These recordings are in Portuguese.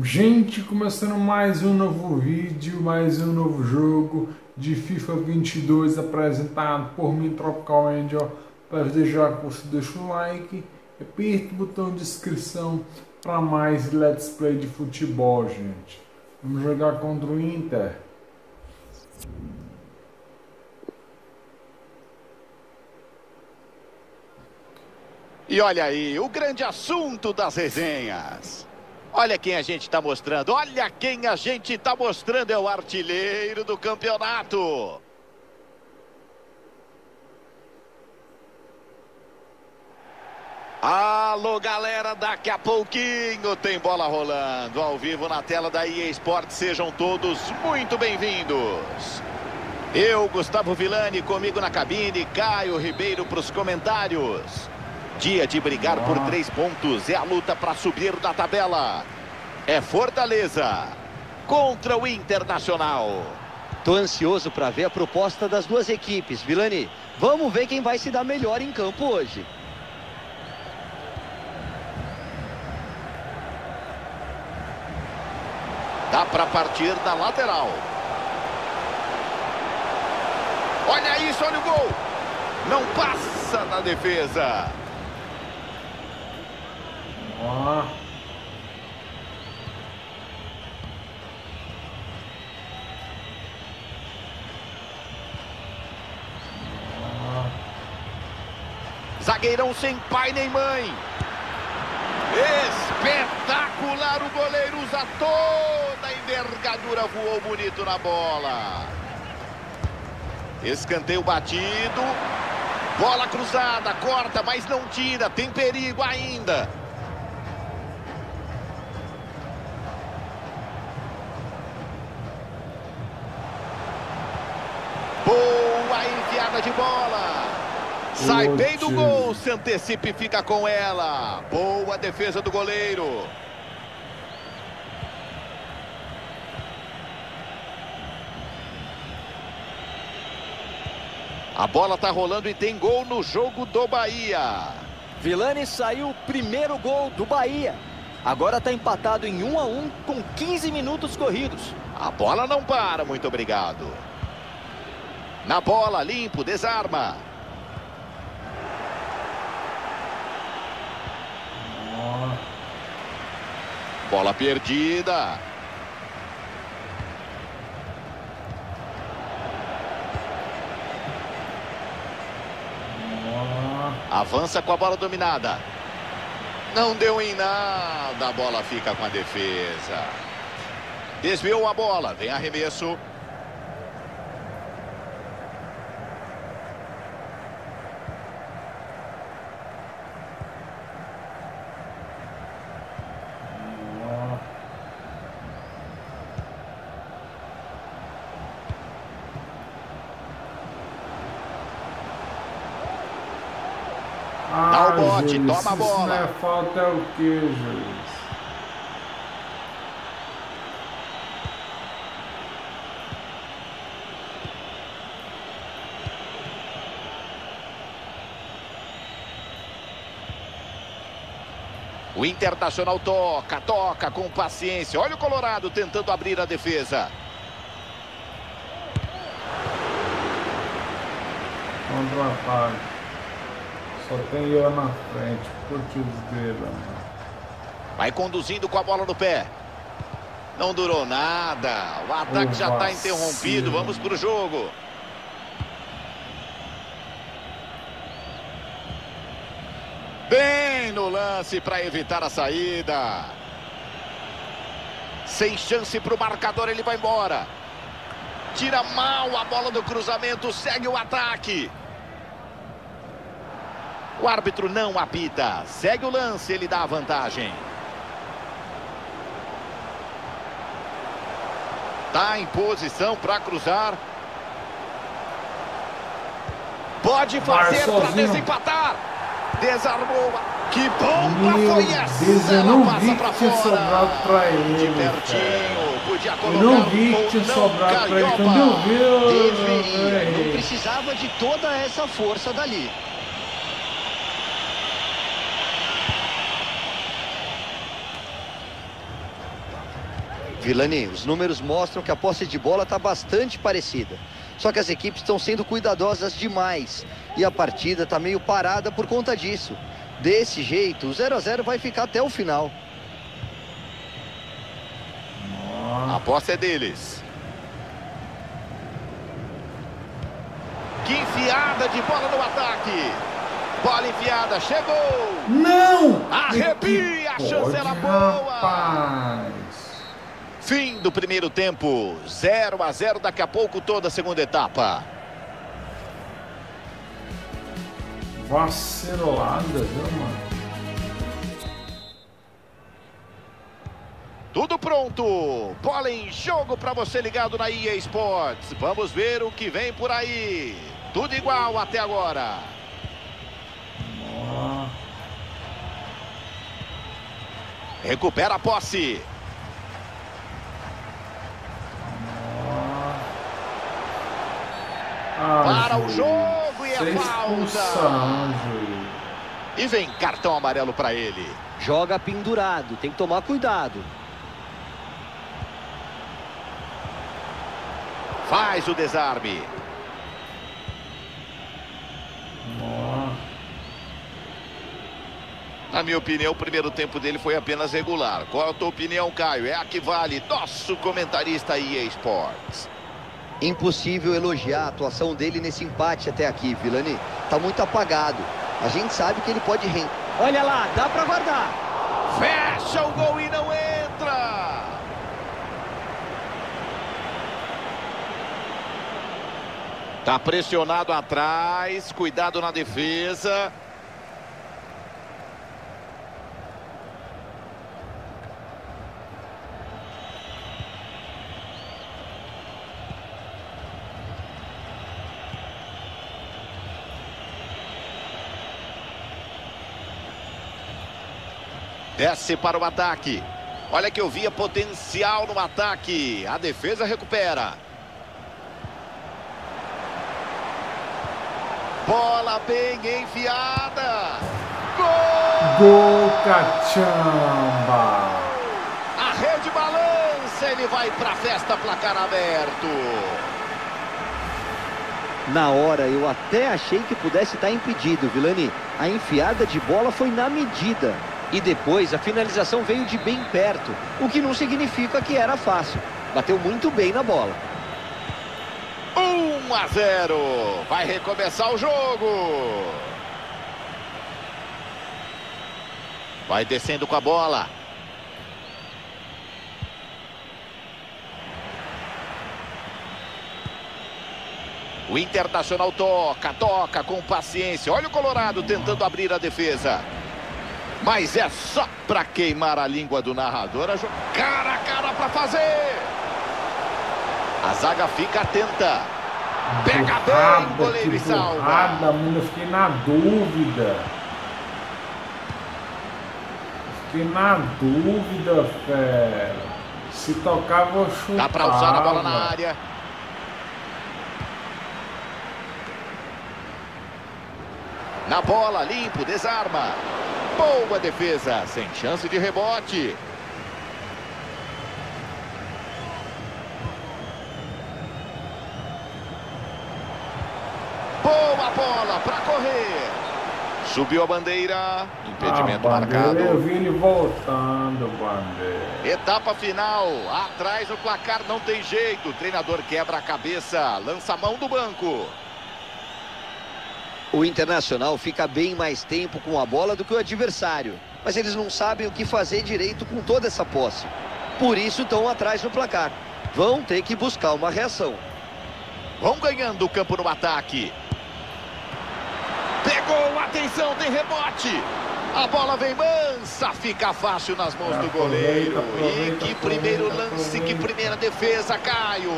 Gente, começando mais um novo vídeo, mais um novo jogo de FIFA 22 apresentado por mim, Tropical Angel. Para desejar que você deixe o like, aperta o botão de inscrição para mais Let's Play de futebol, gente. Vamos jogar contra o Inter. E olha aí, o grande assunto das resenhas. Olha quem a gente está mostrando, olha quem a gente está mostrando, é o artilheiro do campeonato. Alô, galera, daqui a pouquinho tem bola rolando ao vivo na tela da EA Sports. Sejam todos muito bem-vindos. Eu, Gustavo Villani, comigo na cabine, Caio Ribeiro para os comentários. Dia de brigar por três pontos. É a luta para subir da tabela. É Fortaleza contra o Internacional. Tô ansioso para ver a proposta das duas equipes. Vilani, vamos ver quem vai se dar melhor em campo hoje. Dá para partir da lateral. Olha isso, olha o gol. Não passa na defesa. Ó. Zagueirão sem pai nem mãe. Espetacular o goleiro usa toda a envergadura, voou bonito na bola. Escanteio batido. Bola cruzada, corta, mas não tira, tem perigo ainda. Enfiada de bola. Sai bem do gol, se antecipa e fica com ela. Boa defesa do goleiro. A bola tá rolando e tem gol no jogo do Bahia. Vilani saiu o primeiro gol do Bahia. Agora está empatado em 1 a 1 com 15 minutos corridos. A bola não para, muito obrigado. Na bola, limpo, desarma. Bola perdida. Avança com a bola dominada. Não deu em nada. A bola fica com a defesa. Desviou a bola. Vem arremesso. Dá o bote, juiz, toma a Isso bola. não é falta, é o que, juiz? O Internacional toca, toca com paciência. Olha o Colorado tentando abrir a defesa. Contra-ataque. Só tem eu na frente. Putz grila, mano. Vai conduzindo com a bola no pé. Não durou nada. O ataque já está interrompido. Vamos para o jogo. Bem no lance para evitar a saída. Sem chance para o marcador, ele vai embora. Tira mal a bola do cruzamento, segue o ataque. O árbitro não apita. Segue o lance, ele dá a vantagem. Tá em posição para cruzar. Pode fazer para desempatar. Desarmou. Que bomba Meu foi essa? Deus, eu Ela não passa vi que pra tinha fora. sobrado De ele, pertinho. Podia Eu colocar não vi que tinha não sobrado pra ele. Quando eu vi, eu Deveria. eu Não errei. precisava de toda essa força dali. Vilani, os números mostram que a posse de bola está bastante parecida. Só que as equipes estão sendo cuidadosas demais. E a partida está meio parada por conta disso. Desse jeito, o 0 a 0 vai ficar até o final. A posse é deles. Que enfiada de bola no ataque. Bola enfiada, chegou. Não! Arrepia, a chance era boa. Rapaz. Fim do primeiro tempo. 0 a 0 daqui a pouco toda a segunda etapa. Vacilolada, viu, mano? Tudo pronto. Bola em jogo para você ligado na EA Sports. Vamos ver o que vem por aí. Tudo igual até agora. Recupera a posse. Ah, Para o jogo e é é falta. E vem cartão amarelo para ele. Joga pendurado, tem que tomar cuidado. Faz o desarme. Na minha opinião, o primeiro tempo dele foi apenas regular. Qual a tua opinião, Caio? É a que vale. Nosso comentarista EA Sports. Impossível elogiar a atuação dele nesse empate até aqui, Vilani. Tá muito apagado. A gente sabe que ele pode render. Olha lá, dá pra guardar. Fecha o gol e não entra. Tá pressionado atrás, cuidado na defesa. Desce para o ataque. Olha que eu via potencial no ataque. A defesa recupera. Bola bem enfiada. Gol! Gol, cachamba! A rede balança. Ele vai para a festa, placar aberto. Na hora eu até achei que pudesse estar impedido, Vilani. A enfiada de bola foi na medida. E depois a finalização veio de bem perto, o que não significa que era fácil. Bateu muito bem na bola. 1 a 0. Vai recomeçar o jogo. Vai descendo com a bola. O Internacional toca, toca com paciência. Olha o Colorado tentando abrir a defesa. Mas é só para queimar a língua do narrador. A Cara a cara para fazer. A zaga fica atenta. Pega bem, Porrada, goleiro que e salva. mano. Eu fiquei na dúvida. Fiquei na dúvida, fera. Se tocava, eu chutava. Dá para usar a bola na área. Na bola, limpo, desarma. Boa defesa, sem chance de rebote. Boa bola para correr. Subiu a bandeira. Impedimento ah, bandeira, marcado. Eu vi ele voltando, bandeira. Etapa final, atrás o placar não tem jeito. O treinador quebra a cabeça, lança a mão do banco. O Internacional fica bem mais tempo com a bola do que o adversário. Mas eles não sabem o que fazer direito com toda essa posse. Por isso estão atrás no placar. Vão ter que buscar uma reação. Vão ganhando o campo no ataque. Pegou, atenção, tem rebote. A bola vem mansa, fica fácil nas mãos do goleiro. E que primeiro lance, que primeira defesa, Caio.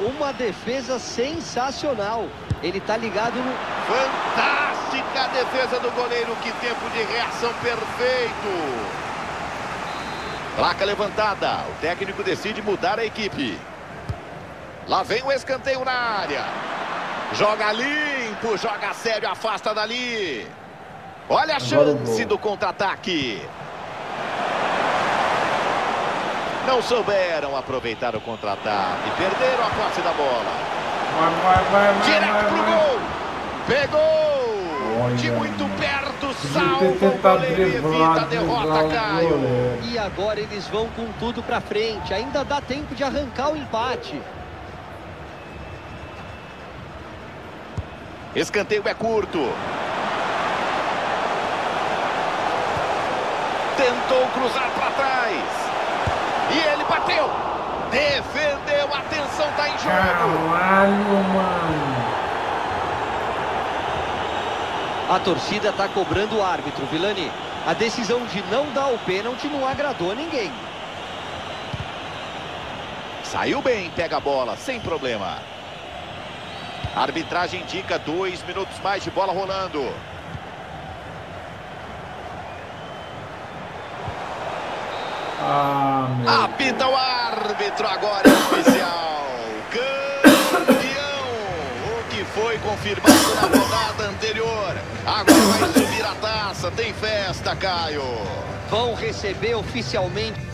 Uma defesa sensacional. Ele tá ligado no... Fantástica defesa do goleiro, que tempo de reação perfeito. Placa levantada, o técnico decide mudar a equipe. Lá vem o escanteio na área. Joga limpo, joga sério, afasta dali. Olha a chance gol. do contra-ataque. Não souberam aproveitar o contra-ataque. Perderam a posse da bola. Direto pro gol. Pegou. Olha, De muito perto, salva o goleiro e evita a derrota, Caio. E agora eles vão com tudo pra frente. Ainda dá tempo de arrancar o empate. Escanteio é curto. Tentou cruzar para trás. E ele bateu. Defendeu. Atenção, tá em jogo. Caralho, mano. A torcida tá cobrando o árbitro, Vilani. A decisão de não dar o pênalti não agradou ninguém. Saiu bem, pega a bola, sem problema. A arbitragem indica dois minutos mais de bola rolando. Ah. Apita o árbitro, agora é oficial. Campeão! O que foi confirmado na rodada anterior. Agora vai subir a taça, tem festa, Caio. Vão receber oficialmente.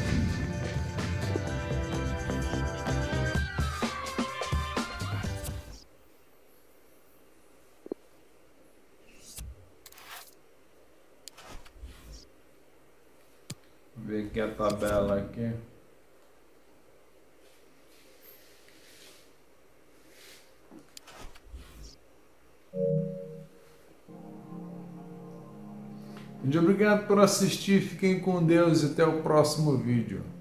Ver aqui a tabela aqui. Muito obrigado por assistir, fiquem com Deus e até o próximo vídeo.